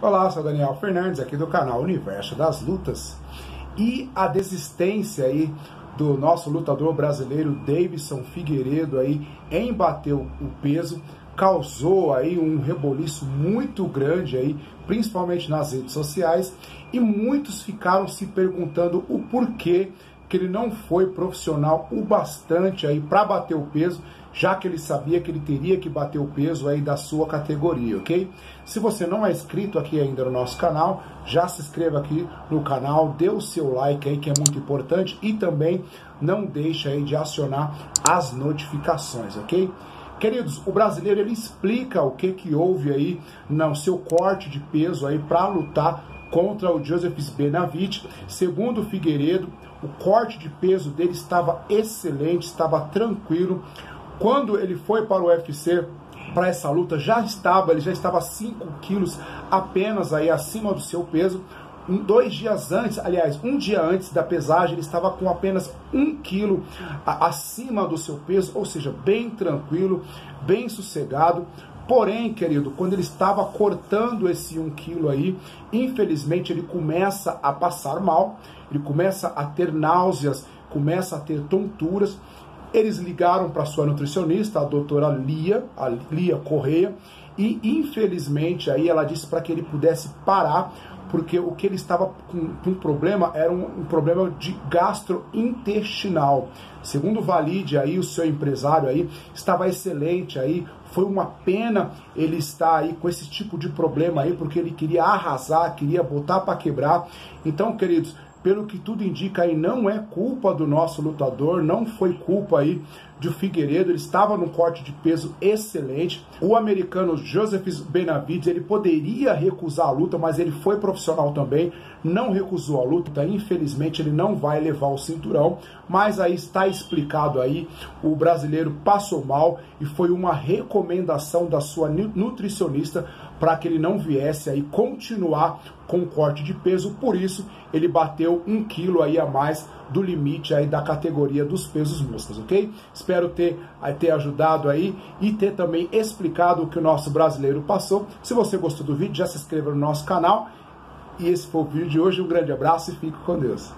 Olá, sou Daniel Fernandes, aqui do canal Universo das Lutas. E a desistência aí do nosso lutador brasileiro Davidson Figueiredo aí em bater o peso causou aí um reboliço muito grande aí, principalmente nas redes sociais, e muitos ficaram se perguntando o porquê que ele não foi profissional o bastante aí para bater o peso, já que ele sabia que ele teria que bater o peso aí da sua categoria, ok? Se você não é inscrito aqui ainda no nosso canal, já se inscreva aqui no canal, dê o seu like aí que é muito importante e também não deixe aí de acionar as notificações, ok? Queridos, o brasileiro ele explica o que que houve aí no seu corte de peso aí para lutar contra o Joseph Benavides. Segundo o Figueiredo, o corte de peso dele estava excelente, estava tranquilo. Quando ele foi para o UFC, para essa luta, já estava, ele já estava 5 quilos apenas aí acima do seu peso. Um, dois dias antes, aliás, um dia antes da pesagem, ele estava com apenas um quilo acima do seu peso, ou seja, bem tranquilo, bem sossegado. Porém, querido, quando ele estava cortando esse 1 quilo aí, infelizmente ele começa a passar mal, ele começa a ter náuseas, começa a ter tonturas. Eles ligaram para sua nutricionista, a doutora Lia, a Lia Correia, e infelizmente aí ela disse para que ele pudesse parar, porque o que ele estava com, um problema era um, um, problema de gastrointestinal. Segundo Valide aí, o seu empresário aí, estava excelente aí, foi uma pena ele estar aí com esse tipo de problema aí, porque ele queria arrasar, queria botar para quebrar. Então, queridos, pelo que tudo indica aí, não é culpa do nosso lutador, não foi culpa aí de Figueiredo, ele estava num corte de peso excelente. O americano Joseph Benavides, ele poderia recusar a luta, mas ele foi profissional também, não recusou a luta, infelizmente ele não vai levar o cinturão, mas aí está explicado aí, o brasileiro passou mal e foi uma recomendação da sua nutricionista para que ele não viesse aí continuar com o corte de peso, por isso ele bateu um quilo aí a mais do limite aí da categoria dos pesos moscas, ok? Espero ter, eh, ter ajudado aí e ter também explicado o que o nosso brasileiro passou. Se você gostou do vídeo, já se inscreva no nosso canal. E esse foi o vídeo de hoje. Um grande abraço e fique com Deus.